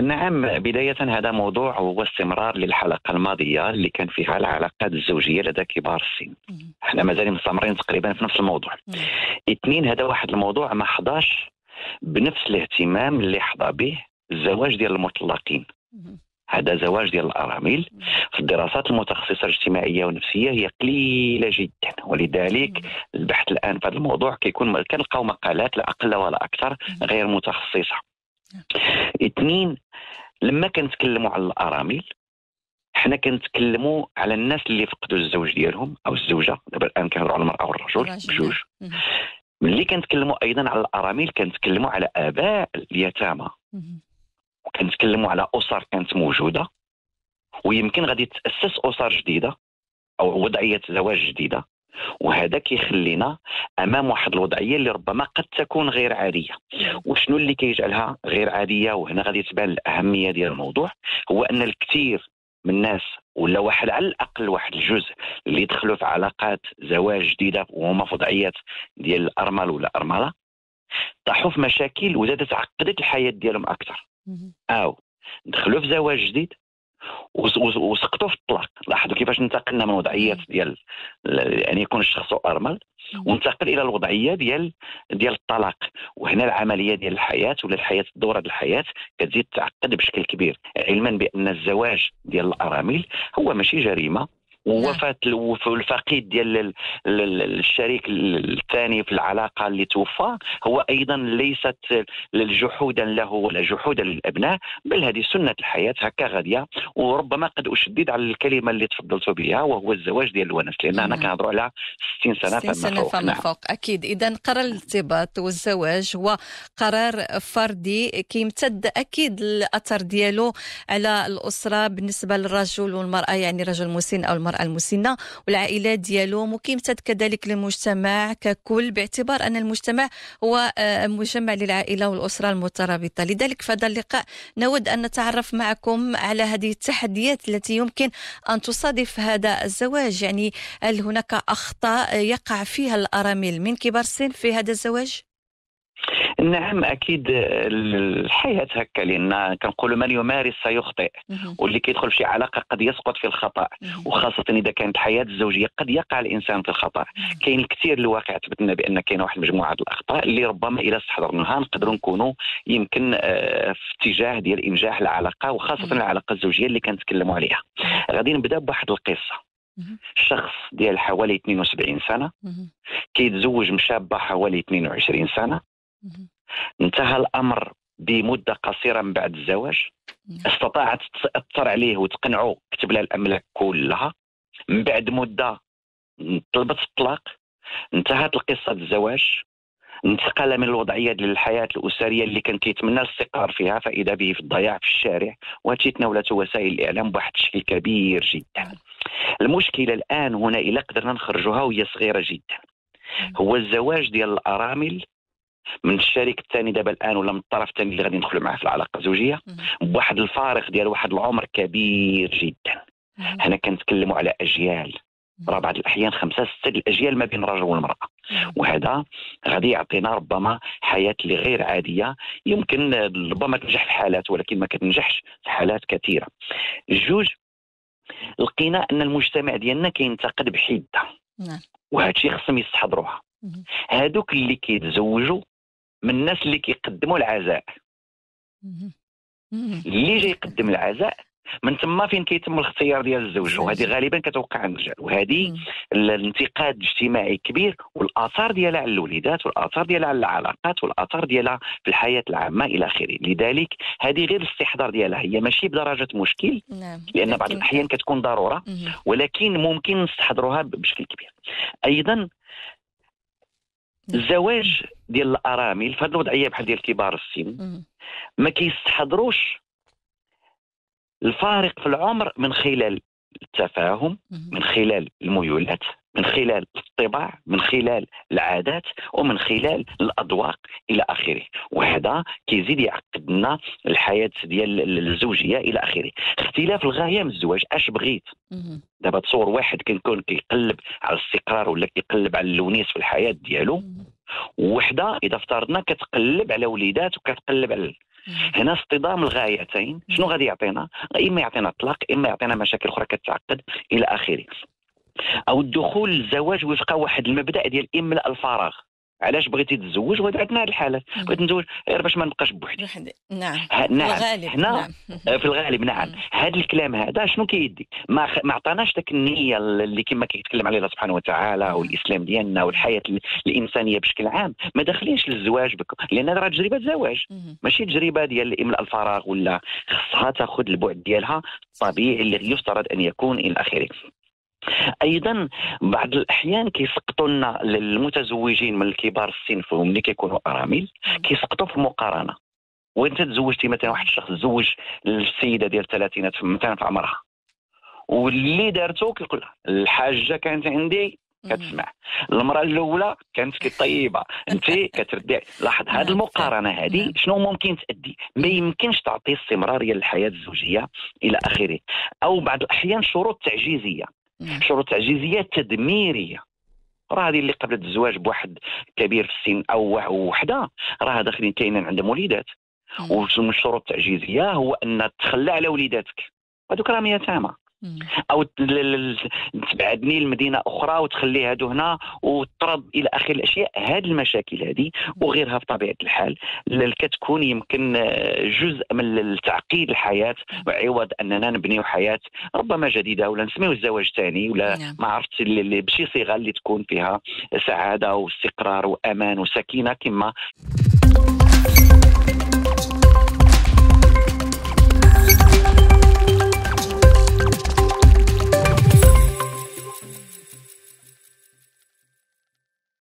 نعم بداية هذا موضوع هو استمرار للحلقة الماضية اللي كان فيها العلاقات الزوجية لدى كبار السن. إحنا مازال مستمرين تقريبا في نفس الموضوع. اثنين هذا واحد الموضوع ما حضاش بنفس الاهتمام اللي حظى به الزواج ديال المطلقين. هذا زواج ديال الأرامل في الدراسات المتخصصة الاجتماعية والنفسية هي قليلة جدا. ولذلك البحث الآن في هذا الموضوع كيكون كنلقاو مقالات لا أقل ولا أكثر غير متخصصة. اثنين لما كنتكلموا على الأرامل حنا كنتكلموا على الناس اللي فقدوا الزوج ديالهم أو الزوجة. دابا الآن كنهضروا على المرأة والرجل بجوج. ملي كنتكلموا أيضا على الأرامل كنتكلموا على آباء اليتامى. وكنتكلموا على أسر كانت موجودة. ويمكن غادي تأسس أسر جديدة أو وضعية زواج جديدة. وهذا كيخلينا أمام واحد الوضعية اللي ربما قد تكون غير عادية. وشنو اللي كيجعلها غير عادية؟ وهنا غادي تبان الأهمية ديال الموضوع. هو أن الكثير من الناس ولا واحد على الأقل واحد الجزء اللي يدخلوا في علاقات زواج جديدة وهما في وضعيات ديال الأرمل ولا أرملة طاحوا في مشاكل وزادت عقدت الحياة ديالهم أكثر. أو دخلوا في زواج جديد وسقطوا في الطلاق. لاحظوا كيفاش انتقلنا من وضعيه ديال يعني يكون الشخص أرمل وانتقل إلى الوضعية ديال ديال الطلاق. وهنا العملية ديال الحياة ولا الحياة الدورة ديال الحياة كتزيد تعقد بشكل كبير علما بأن الزواج ديال الأرامل هو ماشي جريمة. ووفاة الفقيد ديال الشريك الثاني في العلاقة اللي توفى هو أيضا ليست جحودا له ولا جحودا للأبناء بل هذه سنة الحياة هكا غادية. وربما قد أشدد على الكلمة اللي تفضلت بها وهو الزواج ديال الونس لأن أنا نعم. كنهضروا على 60 سنة 60 سنة فما نعم. فوق. أكيد. اذا قرار الارتباط والزواج هو قرار فردي كيمتد أكيد الاثر ديالو على الأسرة بالنسبة للرجل والمرأة يعني رجل مسن أو المرأة. المرأة المسنة والعائلات ديالهم وكيمتد كذلك للمجتمع ككل باعتبار أن المجتمع هو آه، مجمع للعائلة والأسرة المترابطة لذلك في هذا اللقاء نود أن نتعرف معكم على هذه التحديات التي يمكن أن تصادف هذا الزواج يعني هل هناك أخطاء يقع فيها الأرامل من كبار السن في هذا الزواج؟ نعم أكيد الحياة هكا لأن كنقولوا من يمارس سيخطئ. واللي كيدخل في شي علاقة قد يسقط في الخطأ. وخاصة إذا كانت الحياة الزوجية قد يقع الإنسان في الخطأ. كاين الكثير الواقع تبتنا بأن كاين واحد المجموعه الأخطاء اللي ربما اذا استحضرناها نقدروا نكونوا يمكن آه، في اتجاه ديال إنجاح العلاقة وخاصة العلاقة الزوجية اللي كنتكلموا عليها. غادي نبدأ بواحد القصة. شخص ديال حوالي 72 سنة كيتزوج مشابه حوالي 22 سنة. انتهى الأمر بمدة قصيرة من بعد الزواج. استطاعت تاثر عليه وتقنعه كتب لها الأملاك كلها. من بعد مدة طلبت الطلاق. انتهت القصة الزواج. انتقل من الوضعية ديال الحياة الأسرية اللي كان كيتمنى الاستقرار فيها فإذا به في الضياع في الشارع. وهادشي تناولته وسائل الإعلام بواحد الشكل كبير جدا. المشكلة الآن هنا إلى قدرنا نخرجوها وهي صغيرة جدا. هو الزواج ديال الأرامل من الشريك الثاني دابا الآن ولا من الطرف الثاني اللي غادي ندخلوا معاه في العلاقة. الزوجيه بواحد الفارق ديال واحد العمر كبير جدا. هنا كنتكلموا على أجيال. راه بعض الأحيان خمسة ستة الأجيال ما بين الرجل والمراه وهذا غادي يعطينا ربما حياة اللي غير عادية. يمكن ربما تنجح في حالات ولكن ما كتنجحش في حالات كثيرة. جوج لقينا أن المجتمع ديالنا كينتقد بحدة. نعم. وهذا الشيء خصهم يستحضروها. هادوك اللي كيتزوجوا من الناس اللي كيقدموا العزاء. اللي جاي يقدم العزاء من ثم فين كيتم الاختيار ديال الزوج؟ وهذه غالبا كتوقع عند الرجال وهذه الانتقاد الاجتماعي كبير والآثار ديالها على الوليدات والآثار ديالها على العلاقات والآثار ديالها في الحياة العامة إلى آخره. لذلك هذه غير الاستحضار ديالها. هي ماشي بدرجة مشكل نعم. لأن بعض الأحيان كتكون ضرورة ولكن ممكن نستحضروها بشكل كبير. أيضا الزواج ديال الأرامل في هذه الوضعية بحال ديال كبار السن ما كيستحضروش الفارق في العمر من خلال التفاهم من خلال الميولات من خلال الطباع من خلال العادات ومن خلال الأذواق إلى آخره. وهذا كيزيد يعقد لنا الحياة ديال الزوجية إلى آخره. اختلاف الغاية من الزواج أش بغيت؟ دابا تصور واحد كيكون كيقلب على الاستقرار ولا كيقلب على اللونيس في الحياة ديالو وحدة إذا افترضنا كتقلب على وليدات وكتقلب على هنا اصطدام الغايتين. شنو غادي يعطينا؟ إما يعطينا الطلاق إما يعطينا مشاكل أخرى كتعقد إلى آخره. أو الدخول للزواج وفق واحد المبدأ ديال إملاء الفراغ. علاش بغيتي تتزوج وهذا عندنا هذه الحالات؟ بغيت نتزوج غير باش ما نبقاش بوحدي. نعم. نعم. الغالب. هنا نعم. آه، في الغالب نعم. هذا الكلام هذا شنو كيدي؟ ما خ... ما عطاناش ذاك النية اللي كما كيتكلم عليها الله سبحانه وتعالى والإسلام ديالنا والحياة الإنسانية بشكل عام. ما داخلينش للزواج بك لأن راه تجربة زواج. ماشي تجربة ديال املاء الفراغ ولا خصها تاخذ البعد ديالها. الطبيعي اللي يفترض أن يكون إلى آخره. أيضا بعض الأحيان كيسقطوا لنا المتزوجين من الكبار السن فهم ملي كيكونوا أرامل كيسقطوا في المقارنه وانت تزوجتي مثلا واحد الشخص تزوج السيده ديال الثلاثينات مثلا في عمرها واللي دارته كيقول الحاجة كانت عندي كتسمع. المرأة الأولى كانت طيبة أنت كتردي لاحظ هذه. المقارنة هذه. شنو ممكن تأدي؟ ما يمكنش تعطي استمراريه للحياه الزوجية إلى آخره. أو بعض الأحيان شروط تعجيزية. شروط تعجيزية تدميرية. راه هذه اللي قبلت الزواج بواحد كبير في السن أو وحدة. راه داخلين كاينين عندهم وليدات ومن الشروط التعجيزيه هو أن تخلى على وليداتك. هذوك راهم يتامى أو تبعدني لمدينة أخرى وتخلي هادو هنا وتطرد إلى آخر الأشياء. هذه المشاكل هذه وغيرها بطبيعه الحال. كتكون يمكن جزء من تعقيد الحياة وعوض أننا نبنيو حياة ربما جديدة ولا نسميو الزواج ثاني ولا نعم. ما عرفت بشي صيغة اللي تكون فيها سعادة واستقرار وأمان وسكينة كما.